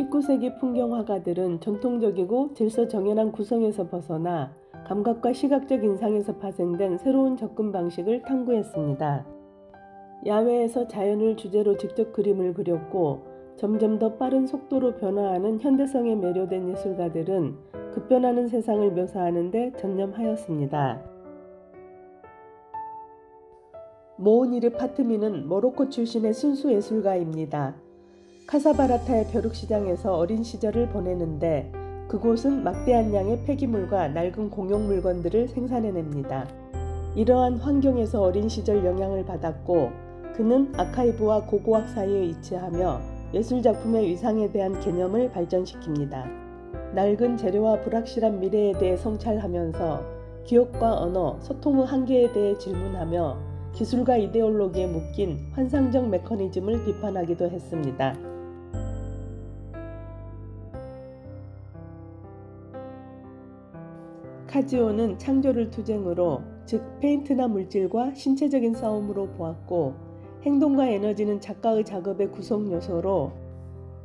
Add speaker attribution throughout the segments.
Speaker 1: 19세기 풍경 화가들은 전통적이고 질서 정연한 구성에서 벗어나 감각과 시각적 인상에서 파생된 새로운 접근 방식을 탐구했습니다. 야외에서 자연을 주제로 직접 그림을 그렸고 점점 더 빠른 속도로 변화하는 현대성에 매료된 예술가들은 급변하는 세상을 묘사하는 데 전념하였습니다. 모우니르 파트미는 모로코 출신의 순수 예술가입니다. 카사바라타의 벼룩시장에서 어린 시절을 보내는데 그곳은 막대한 양의 폐기물과 낡은 공용 물건들을 생산해냅니다. 이러한 환경에서 어린 시절 영향을 받았고 그는 아카이브와 고고학 사이에 위치하며 예술작품의 위상에 대한 개념을 발전시킵니다. 낡은 재료와 불확실한 미래에 대해 성찰하면서 기억과 언어, 소통의 한계에 대해 질문하며 기술과 이데올로기에 묶인 환상적 메커니즘을 비판하기도 했습니다. 카지오는 창조를 투쟁으로 즉 페인트나 물질과 신체적인 싸움으로 보았고 행동과 에너지는 작가의 작업의 구성 요소로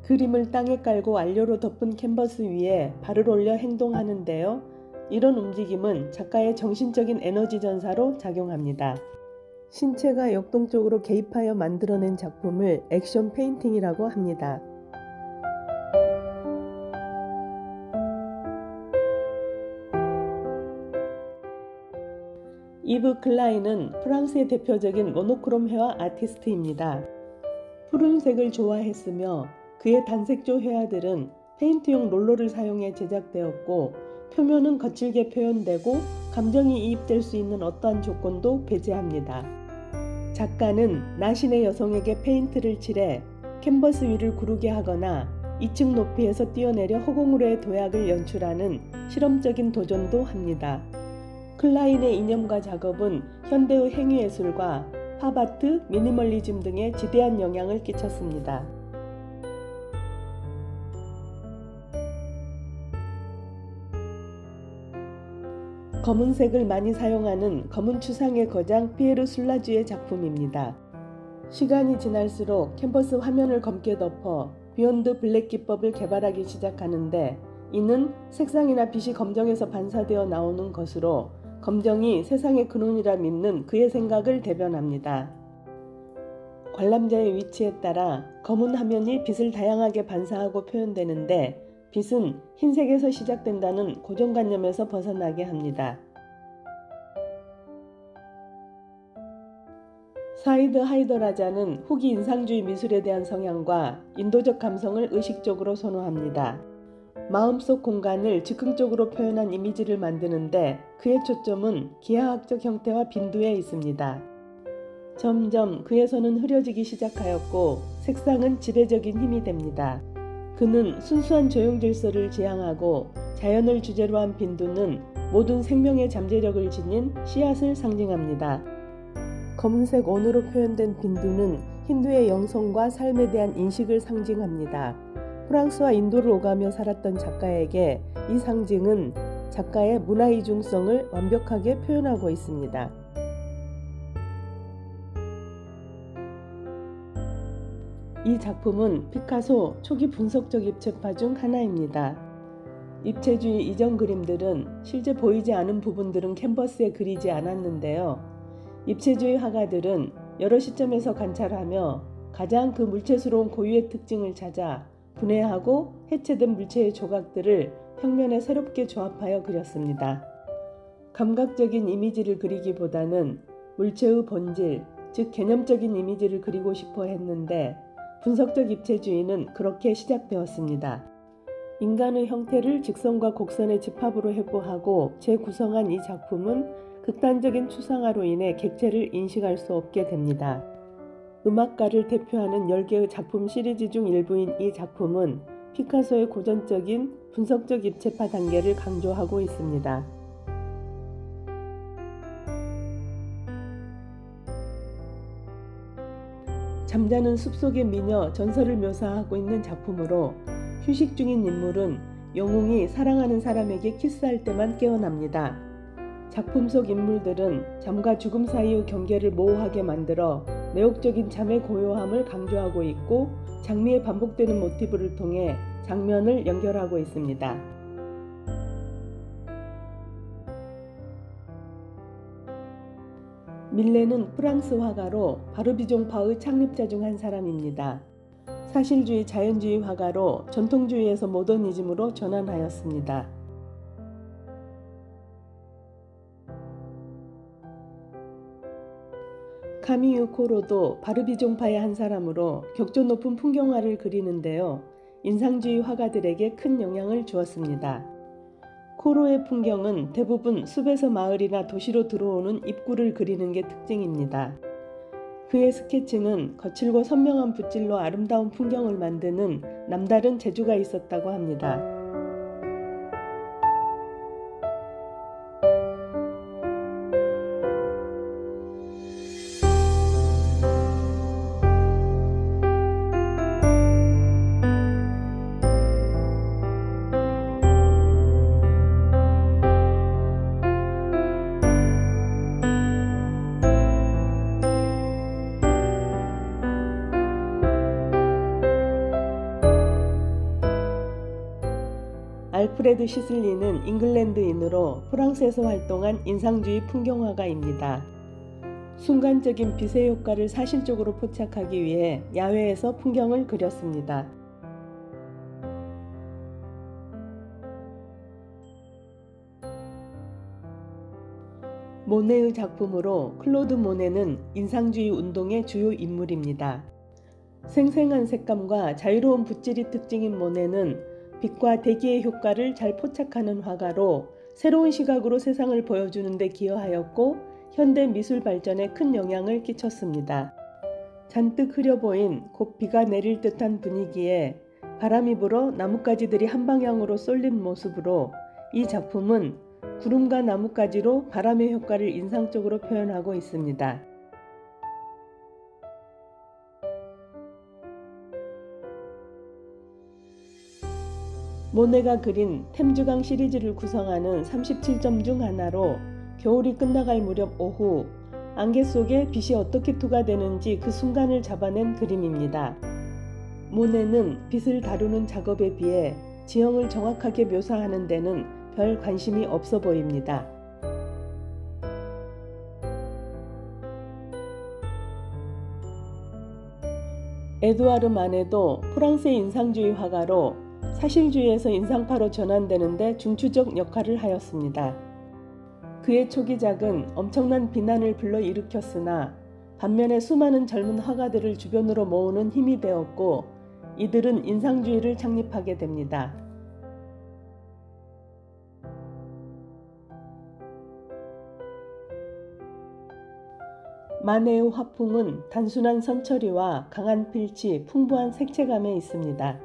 Speaker 1: 그림을 땅에 깔고 안료로 덮은 캔버스 위에 발을 올려 행동하는데요. 이런 움직임은 작가의 정신적인 에너지 전사로 작용합니다. 신체가 역동적으로 개입하여 만들어낸 작품을 액션 페인팅이라고 합니다. 이브 클라인은 프랑스의 대표적인 모노크롬 회화 아티스트입니다. 푸른색을 좋아했으며 그의 단색조 회화들은 페인트용 롤러를 사용해 제작되었고 표면은 거칠게 표현되고 감정이 이입될 수 있는 어떠한 조건도 배제합니다. 작가는 나신의 여성에게 페인트를 칠해 캔버스 위를 구르게 하거나 2층 높이에서 뛰어내려 허공으로의 도약을 연출하는 실험적인 도전도 합니다. 클라인의 이념과 작업은 현대의 행위예술과 팝아트, 미니멀리즘 등에 지대한 영향을 끼쳤습니다. 검은색을 많이 사용하는 검은 추상의 거장 피에르 술라주의 작품입니다. 시간이 지날수록 캔버스 화면을 검게 덮어 beyond black 기법을 개발하기 시작하는데 이는 색상이나 빛이 검정에서 반사되어 나오는 것으로 검정이 세상의 근원이라 믿는 그의 생각을 대변합니다. 관람자의 위치에 따라 검은 화면이 빛을 다양하게 반사하고 표현되는데 빛은 흰색에서 시작된다는 고정관념에서 벗어나게 합니다. 사이드 하이더 라자는 후기 인상주의 미술에 대한 성향과 인도적 감성을 의식적으로 선호합니다. 마음속 공간을 즉흥적으로 표현한 이미지를 만드는데 그의 초점은 기하학적 형태와 빈도에 있습니다. 점점 그의 손은 흐려지기 시작하였고 색상은 지배적인 힘이 됩니다. 그는 순수한 조용 질서를 지향하고 자연을 주제로 한 빈도는 모든 생명의 잠재력을 지닌 씨앗을 상징합니다. 검은색 온으로 표현된 빈도는 힌두의 영성과 삶에 대한 인식을 상징합니다. 프랑스와 인도를 오가며 살았던 작가에게 이 상징은 작가의 문화 이중성을 완벽하게 표현하고 있습니다. 이 작품은 피카소 초기 분석적 입체파 중 하나입니다. 입체주의 이전 그림들은 실제 보이지 않은 부분들은 캔버스에 그리지 않았는데요. 입체주의 화가들은 여러 시점에서 관찰하며 가장 그 물체스러운 고유의 특징을 찾아 분해하고 해체된 물체의 조각들을 평면에 새롭게 조합하여 그렸습니다. 감각적인 이미지를 그리기보다는 물체의 본질, 즉 개념적인 이미지를 그리고 싶어 했는데 분석적 입체주의는 그렇게 시작되었습니다. 인간의 형태를 직선과 곡선의 집합으로 해부하고 재구성한 이 작품은 극단적인 추상화로 인해 객체를 인식할 수 없게 됩니다. 음악가를 대표하는 10개의 작품 시리즈 중 일부인 이 작품은 피카소의 고전적인 분석적 입체파 단계를 강조하고 있습니다. 잠자는 숲속의 미녀 전설을 묘사하고 있는 작품으로 휴식 중인 인물은 영웅이 사랑하는 사람에게 키스할 때만 깨어납니다. 작품 속 인물들은 잠과 죽음 사이의 경계를 모호하게 만들어 매혹적인 잠의 고요함을 강조하고 있고 장미의 반복되는 모티브를 통해 장면을 연결하고 있습니다. 밀레는 프랑스 화가로 바르비종파의 창립자 중 한 사람입니다. 사실주의 자연주의 화가로 전통주의에서 모더니즘으로 전환하였습니다. 카미유 코로도 바르비종파의 한 사람으로 격조 높은 풍경화를 그리는데요. 인상주의 화가들에게 큰 영향을 주었습니다. 코로의 풍경은 대부분 숲에서 마을이나 도시로 들어오는 입구를 그리는 게 특징입니다. 그의 스케치는 거칠고 선명한 붓질로 아름다운 풍경을 만드는 남다른 재주가 있었다고 합니다. 알프레드 시슬리는 잉글랜드인으로 프랑스에서 활동한 인상주의 풍경화가입니다. 순간적인 빛의 효과를 사실적으로 포착하기 위해 야외에서 풍경을 그렸습니다. 모네의 작품으로 클로드 모네는 인상주의 운동의 주요 인물입니다. 생생한 색감과 자유로운 붓질이 특징인 모네는 빛과 대기의 효과를 잘 포착하는 화가로 새로운 시각으로 세상을 보여주는 데 기여하였고 현대 미술 발전에 큰 영향을 끼쳤습니다. 잔뜩 흐려 보인 곧 비가 내릴 듯한 분위기에 바람이 불어 나뭇가지들이 한 방향으로 쏠린 모습으로 이 작품은 구름과 나뭇가지로 바람의 효과를 인상적으로 표현하고 있습니다. 모네가 그린 템주강 시리즈를 구성하는 37점 중 하나로 겨울이 끝나갈 무렵 오후 안개 속에 빛이 어떻게 투과되는지 그 순간을 잡아낸 그림입니다. 모네는 빛을 다루는 작업에 비해 지형을 정확하게 묘사하는 데는 별 관심이 없어 보입니다. 에두아르 마네도 프랑스의 인상주의 화가로 사실주의에서 인상파로 전환되는데 중추적 역할을 하였습니다. 그의 초기작은 엄청난 비난을 불러일으켰으나 반면에 수많은 젊은 화가들을 주변으로 모으는 힘이 되었고 이들은 인상주의를 창립하게 됩니다. 마네의 화풍은 단순한 선처리와 강한 필치, 풍부한 색채감에 있습니다.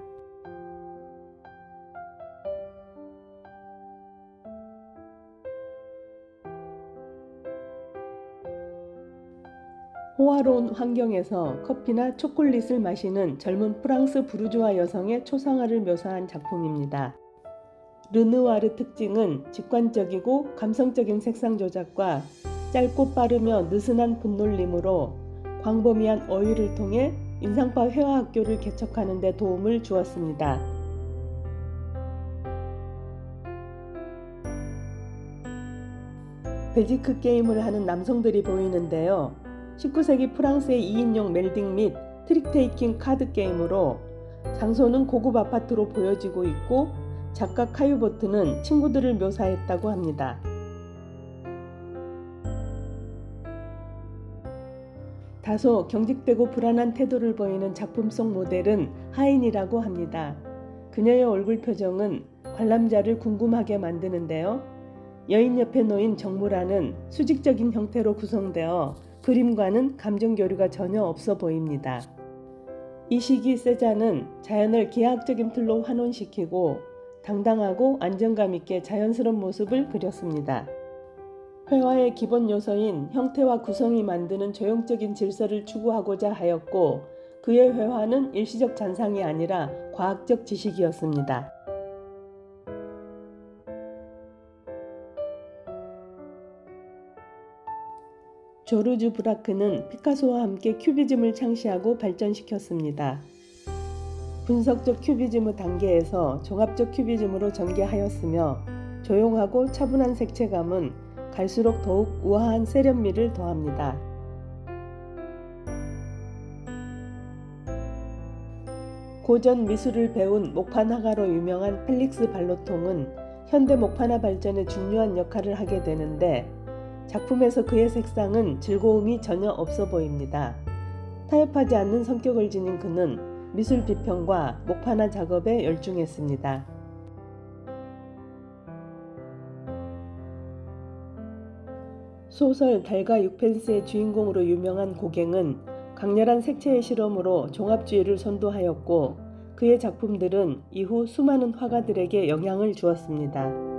Speaker 1: 호화로운 환경에서 커피나 초콜릿을 마시는 젊은 프랑스 부르주아 여성의 초상화를 묘사한 작품입니다. 르누아르 특징은 직관적이고 감성적인 색상 조작과 짧고 빠르며 느슨한 붓놀림으로 광범위한 어휘를 통해 인상파 회화학교를 개척하는 데 도움을 주었습니다. 베지크 게임을 하는 남성들이 보이는데요. 19세기 프랑스의 2인용 melding 및 trick-taking 카드 게임으로 장소는 고급 아파트로 보여지고 있고 작가 카유보트는 친구들을 묘사했다고 합니다. 다소 경직되고 불안한 태도를 보이는 작품 속 모델은 하인이라고 합니다. 그녀의 얼굴 표정은 관람자를 궁금하게 만드는데요. 여인 옆에 놓인 정무라는 수직적인 형태로 구성되어 그림과는 감정 교류가 전혀 없어 보입니다. 이 시기 세자는 자연을 계약적인 틀로 환원시키고 당당하고 안정감 있게 자연스러운 모습을 그렸습니다. 회화의 기본 요소인 형태와 구성이 만드는 조형적인 질서를 추구하고자 하였고 그의 회화는 일시적 잔상이 아니라 과학적 지식이었습니다. 조르주 브라크는 피카소와 함께 큐비즘을 창시하고 발전시켰습니다. 분석적 큐비즘의 단계에서 종합적 큐비즘으로 전개하였으며 조용하고 차분한 색채감은 갈수록 더욱 우아한 세련미를 더합니다. 고전 미술을 배운 목판화가로 유명한 펠릭스 발로통은 현대 목판화 발전에 중요한 역할을 하게 되는데 작품에서 그의 색상은 즐거움이 전혀 없어 보입니다. 타협하지 않는 성격을 지닌 그는 미술 비평과 목판화 작업에 열중했습니다. 소설 달과 육펜스의 주인공으로 유명한 고갱은 강렬한 색채의 실험으로 종합주의를 선도하였고 그의 작품들은 이후 수많은 화가들에게 영향을 주었습니다.